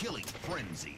killing frenzy.